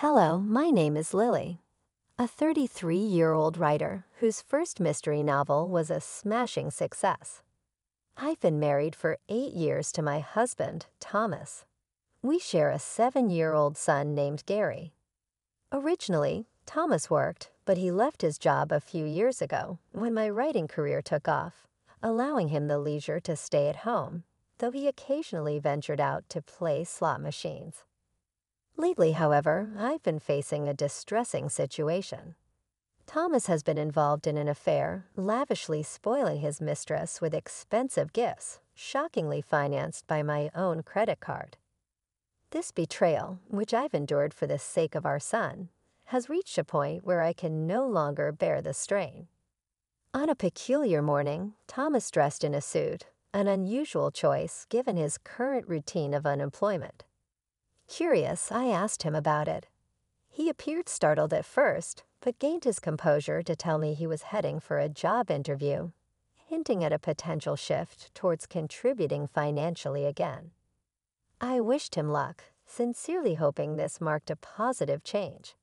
Hello, my name is Lily, a 33 year old writer whose first mystery novel was a smashing success. I've been married for eight years to my husband, Thomas. We share a seven year old son named Gary. Originally, Thomas worked, but he left his job a few years ago when my writing career took off, allowing him the leisure to stay at home, though he occasionally ventured out to play slot machines. Lately, however, I've been facing a distressing situation. Thomas has been involved in an affair, lavishly spoiling his mistress with expensive gifts, shockingly financed by my own credit card. This betrayal, which I've endured for the sake of our son, has reached a point where I can no longer bear the strain. On a peculiar morning, Thomas dressed in a suit, an unusual choice given his current routine of unemployment. Curious, I asked him about it. He appeared startled at first, but gained his composure to tell me he was heading for a job interview, hinting at a potential shift towards contributing financially again. I wished him luck, sincerely hoping this marked a positive change.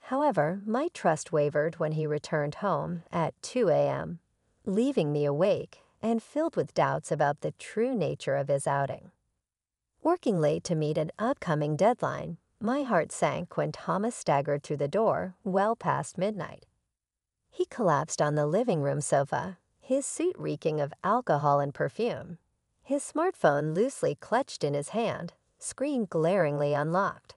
However, my trust wavered when he returned home at 2 a.m., leaving me awake and filled with doubts about the true nature of his outing. Working late to meet an upcoming deadline, my heart sank when Thomas staggered through the door well past midnight. He collapsed on the living room sofa, his suit reeking of alcohol and perfume, his smartphone loosely clutched in his hand, screen glaringly unlocked.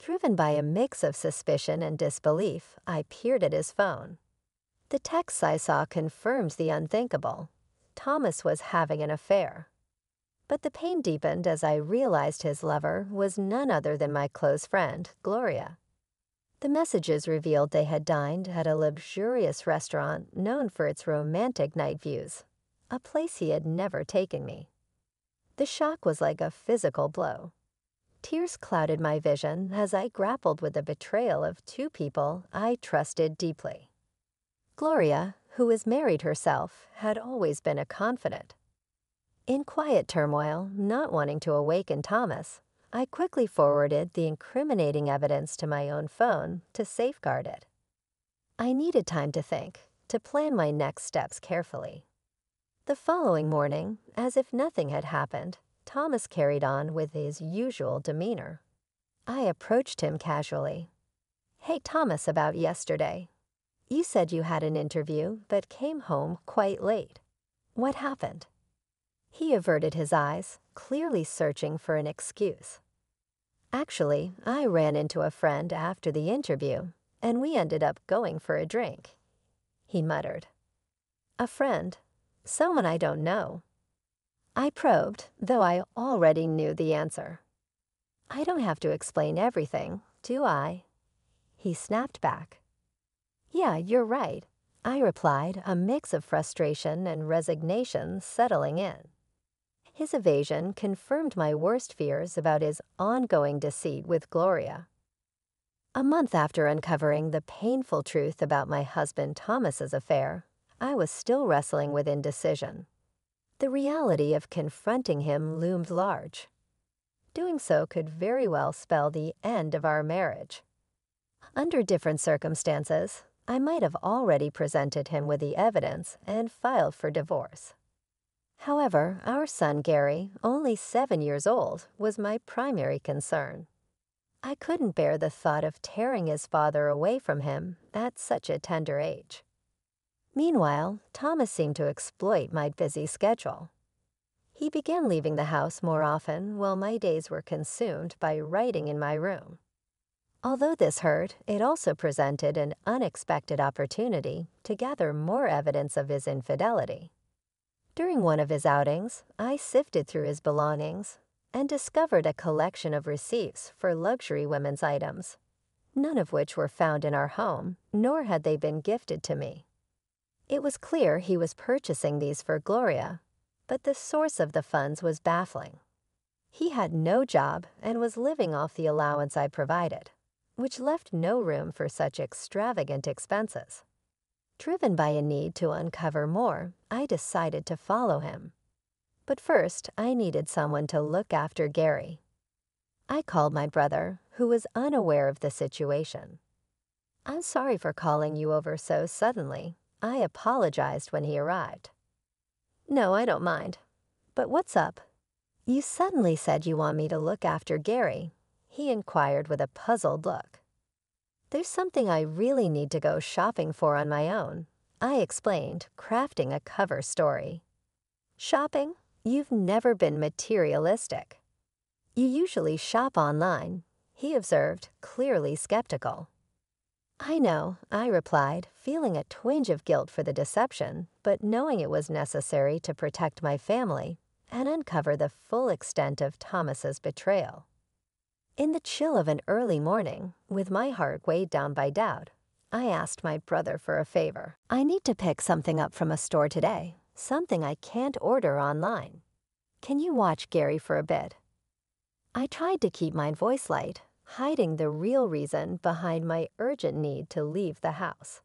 Driven by a mix of suspicion and disbelief, I peered at his phone. The text I saw confirms the unthinkable. Thomas was having an affair. But the pain deepened as I realized his lover was none other than my close friend, Gloria. The messages revealed they had dined at a luxurious restaurant known for its romantic night views, a place he had never taken me. The shock was like a physical blow. Tears clouded my vision as I grappled with the betrayal of two people I trusted deeply. Gloria, who was married herself, had always been a confident, in quiet turmoil, not wanting to awaken Thomas, I quickly forwarded the incriminating evidence to my own phone to safeguard it. I needed time to think, to plan my next steps carefully. The following morning, as if nothing had happened, Thomas carried on with his usual demeanor. I approached him casually. Hey, Thomas, about yesterday. You said you had an interview, but came home quite late. What happened? He averted his eyes, clearly searching for an excuse. Actually, I ran into a friend after the interview, and we ended up going for a drink. He muttered. A friend. Someone I don't know. I probed, though I already knew the answer. I don't have to explain everything, do I? He snapped back. Yeah, you're right, I replied, a mix of frustration and resignation settling in. His evasion confirmed my worst fears about his ongoing deceit with Gloria. A month after uncovering the painful truth about my husband Thomas's affair, I was still wrestling with indecision. The reality of confronting him loomed large. Doing so could very well spell the end of our marriage. Under different circumstances, I might have already presented him with the evidence and filed for divorce. However, our son Gary, only seven years old, was my primary concern. I couldn't bear the thought of tearing his father away from him at such a tender age. Meanwhile, Thomas seemed to exploit my busy schedule. He began leaving the house more often while my days were consumed by writing in my room. Although this hurt, it also presented an unexpected opportunity to gather more evidence of his infidelity. During one of his outings, I sifted through his belongings and discovered a collection of receipts for luxury women's items, none of which were found in our home, nor had they been gifted to me. It was clear he was purchasing these for Gloria, but the source of the funds was baffling. He had no job and was living off the allowance I provided, which left no room for such extravagant expenses. Driven by a need to uncover more, I decided to follow him. But first, I needed someone to look after Gary. I called my brother, who was unaware of the situation. I'm sorry for calling you over so suddenly. I apologized when he arrived. No, I don't mind. But what's up? You suddenly said you want me to look after Gary, he inquired with a puzzled look. There's something I really need to go shopping for on my own, I explained, crafting a cover story. Shopping? You've never been materialistic. You usually shop online, he observed, clearly skeptical. I know, I replied, feeling a twinge of guilt for the deception, but knowing it was necessary to protect my family and uncover the full extent of Thomas's betrayal. In the chill of an early morning, with my heart weighed down by doubt, I asked my brother for a favor. I need to pick something up from a store today, something I can't order online. Can you watch Gary for a bit? I tried to keep my voice light, hiding the real reason behind my urgent need to leave the house.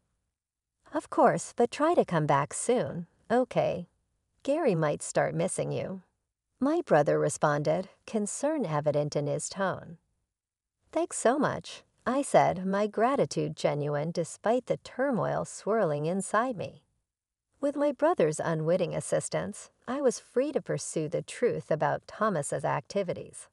Of course, but try to come back soon, okay? Gary might start missing you. My brother responded, concern evident in his tone. Thanks so much, I said, my gratitude genuine despite the turmoil swirling inside me. With my brother's unwitting assistance, I was free to pursue the truth about Thomas's activities.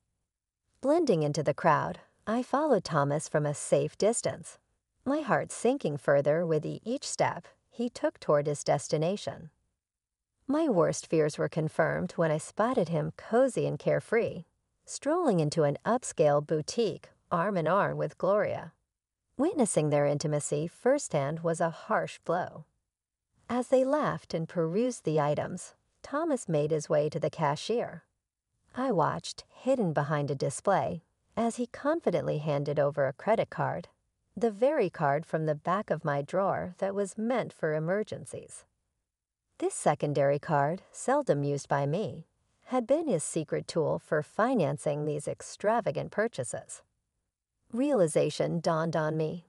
Blending into the crowd, I followed Thomas from a safe distance, my heart sinking further with each step he took toward his destination. My worst fears were confirmed when I spotted him cozy and carefree, strolling into an upscale boutique arm in arm with Gloria. Witnessing their intimacy firsthand was a harsh blow. As they laughed and perused the items, Thomas made his way to the cashier. I watched, hidden behind a display, as he confidently handed over a credit card, the very card from the back of my drawer that was meant for emergencies. This secondary card, seldom used by me, had been his secret tool for financing these extravagant purchases. Realization dawned on me.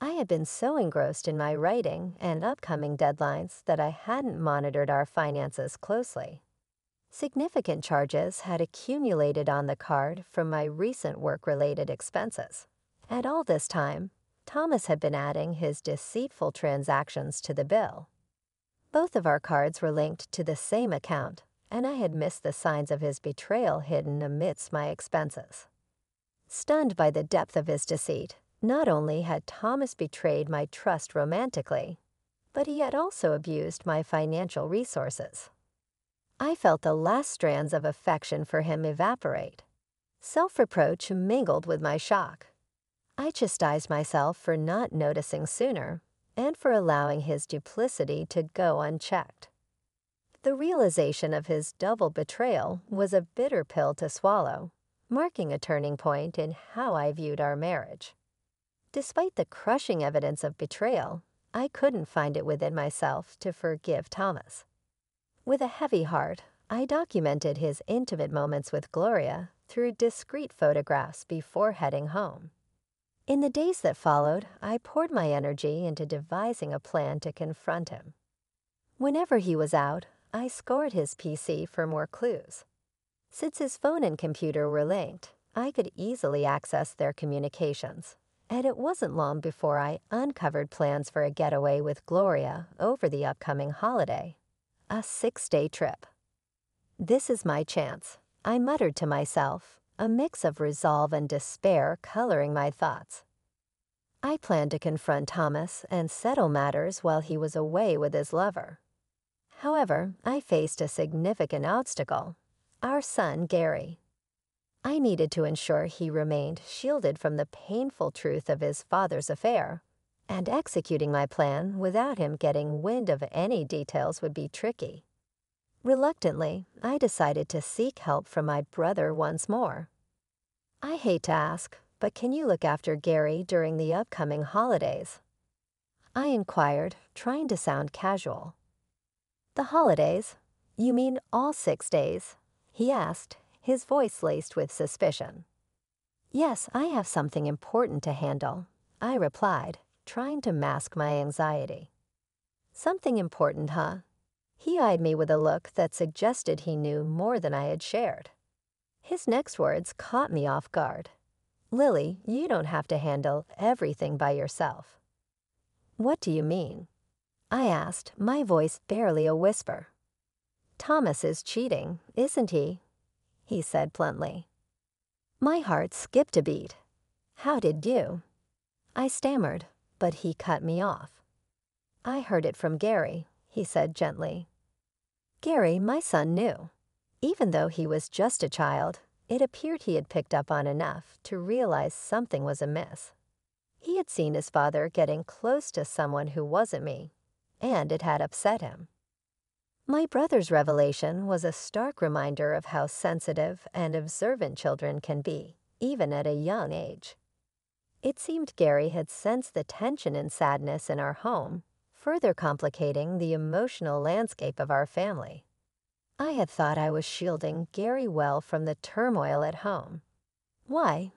I had been so engrossed in my writing and upcoming deadlines that I hadn't monitored our finances closely. Significant charges had accumulated on the card from my recent work related expenses. At all this time, Thomas had been adding his deceitful transactions to the bill. Both of our cards were linked to the same account, and I had missed the signs of his betrayal hidden amidst my expenses. Stunned by the depth of his deceit, not only had Thomas betrayed my trust romantically, but he had also abused my financial resources. I felt the last strands of affection for him evaporate. Self reproach mingled with my shock. I chastised myself for not noticing sooner and for allowing his duplicity to go unchecked. The realization of his double betrayal was a bitter pill to swallow, marking a turning point in how I viewed our marriage. Despite the crushing evidence of betrayal, I couldn't find it within myself to forgive Thomas. With a heavy heart, I documented his intimate moments with Gloria through discreet photographs before heading home. In the days that followed, I poured my energy into devising a plan to confront him. Whenever he was out, I scored his PC for more clues. Since his phone and computer were linked, I could easily access their communications, and it wasn't long before I uncovered plans for a getaway with Gloria over the upcoming holiday. A six day trip. This is my chance, I muttered to myself a mix of resolve and despair coloring my thoughts. I planned to confront Thomas and settle matters while he was away with his lover. However, I faced a significant obstacle our son, Gary. I needed to ensure he remained shielded from the painful truth of his father's affair, and executing my plan without him getting wind of any details would be tricky. Reluctantly, I decided to seek help from my brother once more. I hate to ask, but can you look after Gary during the upcoming holidays? I inquired, trying to sound casual. The holidays? You mean all six days? He asked, his voice laced with suspicion. Yes, I have something important to handle, I replied, trying to mask my anxiety. Something important, huh? He eyed me with a look that suggested he knew more than I had shared. His next words caught me off guard. Lily, you don't have to handle everything by yourself. What do you mean? I asked, my voice barely a whisper. Thomas is cheating, isn't he? He said bluntly. My heart skipped a beat. How did you? I stammered, but he cut me off. I heard it from Gary, he said gently. Gary, my son, knew. Even though he was just a child, it appeared he had picked up on enough to realize something was amiss. He had seen his father getting close to someone who wasn't me, and it had upset him. My brother's revelation was a stark reminder of how sensitive and observant children can be, even at a young age. It seemed Gary had sensed the tension and sadness in our home, further complicating the emotional landscape of our family. I had thought I was shielding Gary well from the turmoil at home. Why?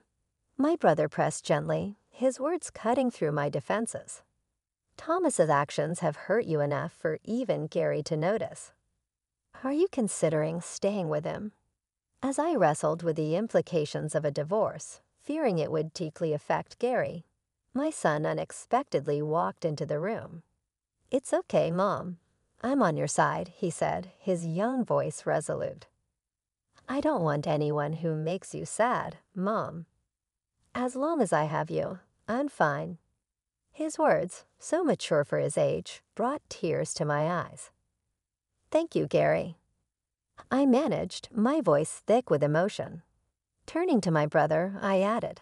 My brother pressed gently, his words cutting through my defenses. Thomas's actions have hurt you enough for even Gary to notice. Are you considering staying with him? As I wrestled with the implications of a divorce, fearing it would deeply affect Gary, my son unexpectedly walked into the room. It's okay, Mom. I'm on your side, he said, his young voice resolute. I don't want anyone who makes you sad, Mom. As long as I have you, I'm fine. His words, so mature for his age, brought tears to my eyes. Thank you, Gary. I managed, my voice thick with emotion. Turning to my brother, I added,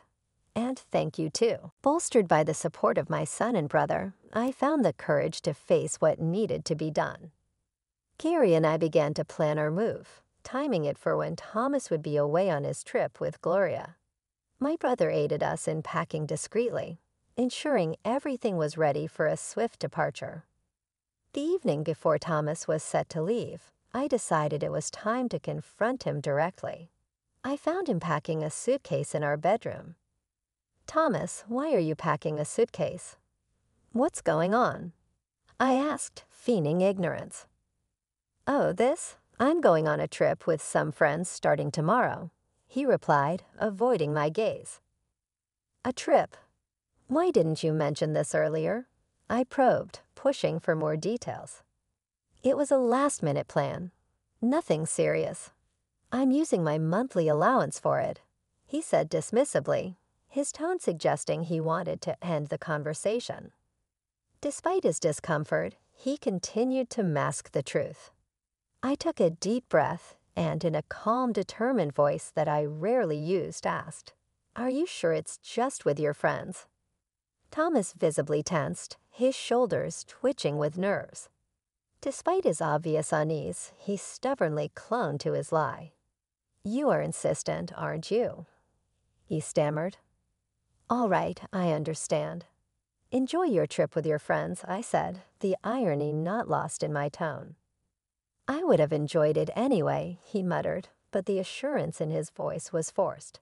and thank you too. Bolstered by the support of my son and brother, I found the courage to face what needed to be done. Gary and I began to plan our move, timing it for when Thomas would be away on his trip with Gloria. My brother aided us in packing discreetly, ensuring everything was ready for a swift departure. The evening before Thomas was set to leave, I decided it was time to confront him directly. I found him packing a suitcase in our bedroom. Thomas, why are you packing a suitcase? What's going on? I asked, feigning ignorance. Oh, this? I'm going on a trip with some friends starting tomorrow, he replied, avoiding my gaze. A trip, why didn't you mention this earlier? I probed, pushing for more details. It was a last minute plan. Nothing serious. I'm using my monthly allowance for it, he said dismissively, his tone suggesting he wanted to end the conversation. Despite his discomfort, he continued to mask the truth. I took a deep breath and, in a calm, determined voice that I rarely used, asked, Are you sure it's just with your friends? Thomas visibly tensed, his shoulders twitching with nerves. Despite his obvious unease, he stubbornly clung to his lie. You are insistent, aren't you? He stammered. All right, I understand. Enjoy your trip with your friends, I said, the irony not lost in my tone. I would have enjoyed it anyway, he muttered, but the assurance in his voice was forced.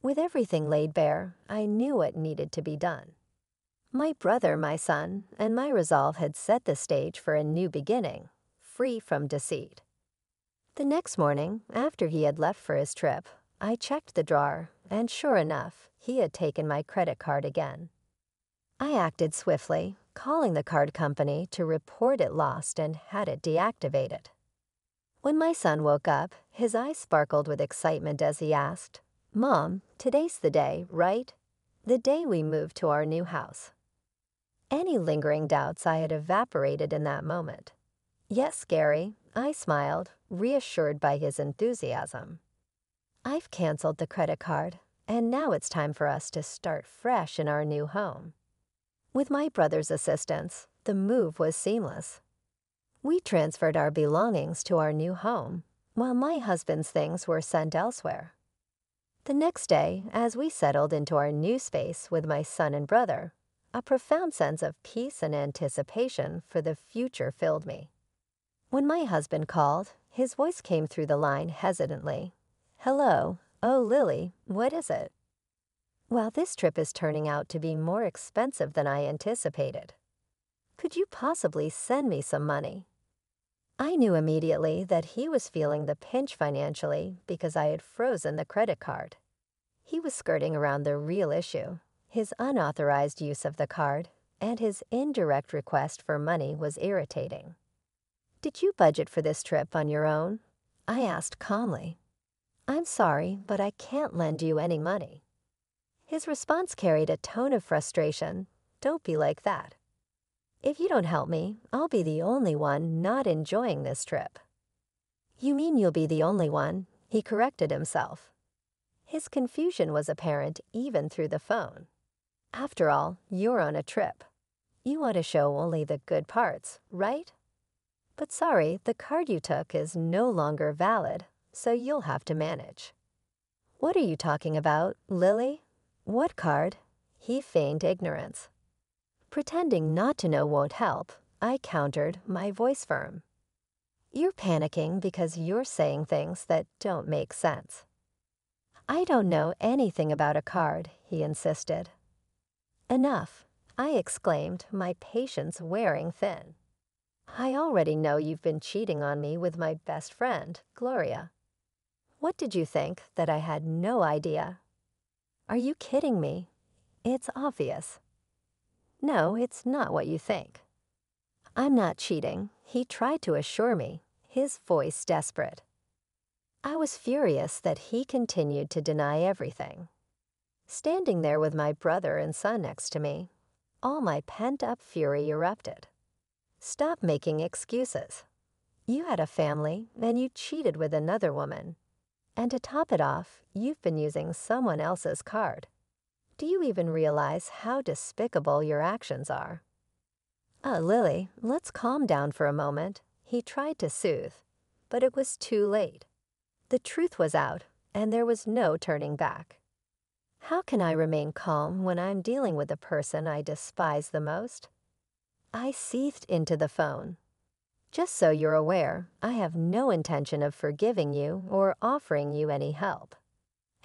With everything laid bare, I knew what needed to be done. My brother, my son, and my resolve had set the stage for a new beginning, free from deceit. The next morning, after he had left for his trip, I checked the drawer, and sure enough, he had taken my credit card again. I acted swiftly, calling the card company to report it lost and had it deactivated. When my son woke up, his eyes sparkled with excitement as he asked, Mom, today's the day, right? The day we moved to our new house. Any lingering doubts I had evaporated in that moment. Yes, Gary, I smiled, reassured by his enthusiasm. I've canceled the credit card, and now it's time for us to start fresh in our new home. With my brother's assistance, the move was seamless. We transferred our belongings to our new home, while my husband's things were sent elsewhere. The next day, as we settled into our new space with my son and brother, a profound sense of peace and anticipation for the future filled me. When my husband called, his voice came through the line hesitantly. Hello. Oh, Lily, what is it? Well, this trip is turning out to be more expensive than I anticipated. Could you possibly send me some money? I knew immediately that he was feeling the pinch financially because I had frozen the credit card. He was skirting around the real issue. His unauthorized use of the card and his indirect request for money was irritating. Did you budget for this trip on your own? I asked calmly. I'm sorry, but I can't lend you any money. His response carried a tone of frustration. Don't be like that. If you don't help me, I'll be the only one not enjoying this trip. You mean you'll be the only one, he corrected himself. His confusion was apparent even through the phone. After all, you're on a trip. You want to show only the good parts, right? But sorry, the card you took is no longer valid, so you'll have to manage. What are you talking about, Lily? What card? He feigned ignorance. Pretending not to know won't help, I countered, my voice firm. You're panicking because you're saying things that don't make sense. I don't know anything about a card, he insisted. Enough, I exclaimed, my patience wearing thin. I already know you've been cheating on me with my best friend, Gloria. What did you think that I had no idea? Are you kidding me? It's obvious. No, it's not what you think. I'm not cheating, he tried to assure me, his voice desperate. I was furious that he continued to deny everything. Standing there with my brother and son next to me, all my pent up fury erupted. Stop making excuses. You had a family and you cheated with another woman. And to top it off, you've been using someone else's card. Do you even realize how despicable your actions are? Uh, Lily, let's calm down for a moment. He tried to soothe, but it was too late. The truth was out, and there was no turning back. How can I remain calm when I'm dealing with the person I despise the most? I seethed into the phone. Just so you're aware, I have no intention of forgiving you or offering you any help.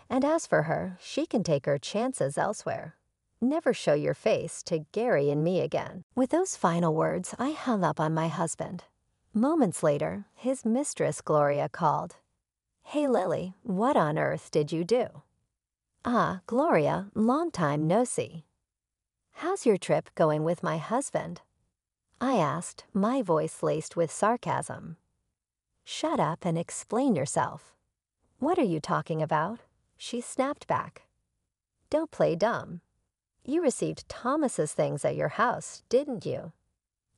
And as for her, she can take her chances elsewhere. Never show your face to Gary and me again. With those final words, I hung up on my husband. Moments later, his mistress Gloria called. Hey, Lily, what on earth did you do? Ah, Gloria, long time no see. How's your trip going with my husband? I asked, my voice laced with sarcasm. Shut up and explain yourself. What are you talking about? She snapped back. Don't play dumb. You received Thomas's things at your house, didn't you?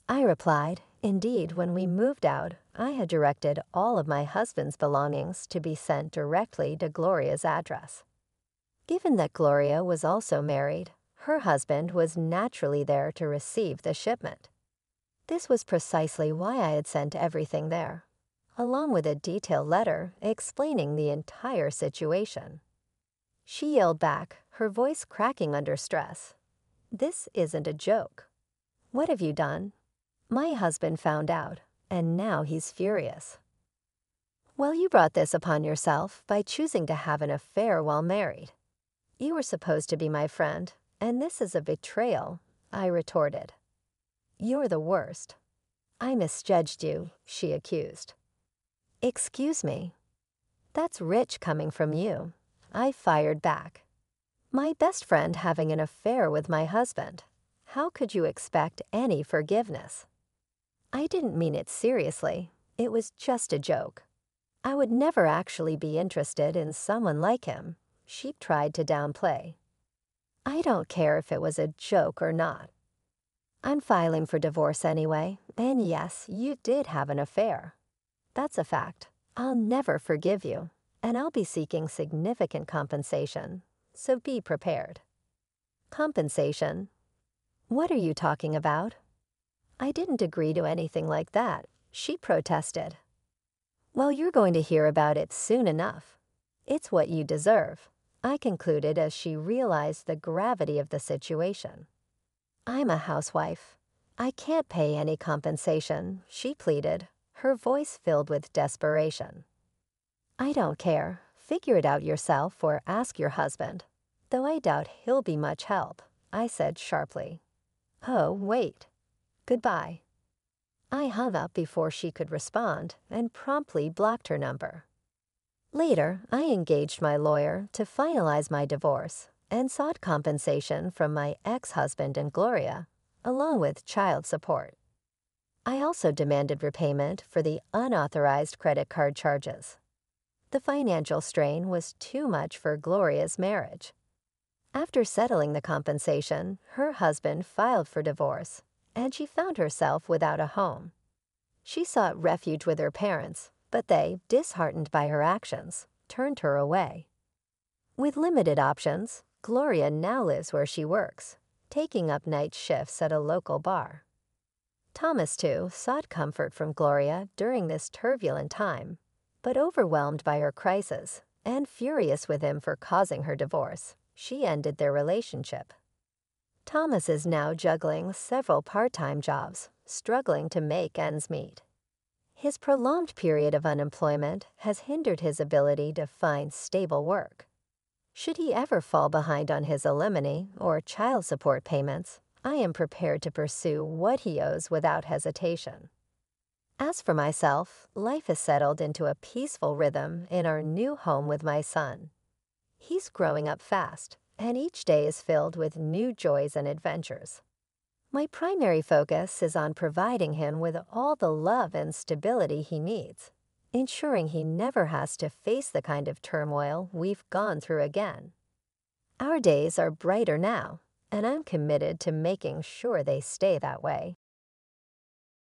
I replied, Indeed, when we moved out, I had directed all of my husband's belongings to be sent directly to Gloria's address. Given that Gloria was also married, her husband was naturally there to receive the shipment. This was precisely why I had sent everything there, along with a detailed letter explaining the entire situation. She yelled back, her voice cracking under stress. This isn't a joke. What have you done? My husband found out, and now he's furious. Well, you brought this upon yourself by choosing to have an affair while married. You were supposed to be my friend, and this is a betrayal, I retorted. You're the worst. I misjudged you, she accused. Excuse me. That's rich coming from you. I fired back. My best friend having an affair with my husband. How could you expect any forgiveness? I didn't mean it seriously. It was just a joke. I would never actually be interested in someone like him. She tried to downplay. I don't care if it was a joke or not. I'm filing for divorce anyway, and yes, you did have an affair. That's a fact. I'll never forgive you, and I'll be seeking significant compensation, so be prepared. Compensation? What are you talking about? I didn't agree to anything like that, she protested. Well, you're going to hear about it soon enough. It's what you deserve, I concluded as she realized the gravity of the situation. I'm a housewife. I can't pay any compensation, she pleaded, her voice filled with desperation. I don't care. Figure it out yourself or ask your husband. Though I doubt he'll be much help, I said sharply. Oh, wait. Goodbye. I hung up before she could respond and promptly blocked her number. Later, I engaged my lawyer to finalize my divorce and sought compensation from my ex husband and Gloria, along with child support. I also demanded repayment for the unauthorized credit card charges. The financial strain was too much for Gloria's marriage. After settling the compensation, her husband filed for divorce, and she found herself without a home. She sought refuge with her parents, but they, disheartened by her actions, turned her away. With limited options, Gloria now lives where she works, taking up night shifts at a local bar. Thomas, too, sought comfort from Gloria during this turbulent time, but overwhelmed by her crisis and furious with him for causing her divorce, she ended their relationship. Thomas is now juggling several part time jobs, struggling to make ends meet. His prolonged period of unemployment has hindered his ability to find stable work. Should he ever fall behind on his alimony or child support payments, I am prepared to pursue what he owes without hesitation. As for myself, life has settled into a peaceful rhythm in our new home with my son. He's growing up fast, and each day is filled with new joys and adventures. My primary focus is on providing him with all the love and stability he needs, ensuring he never has to face the kind of turmoil we've gone through again. Our days are brighter now, and I'm committed to making sure they stay that way.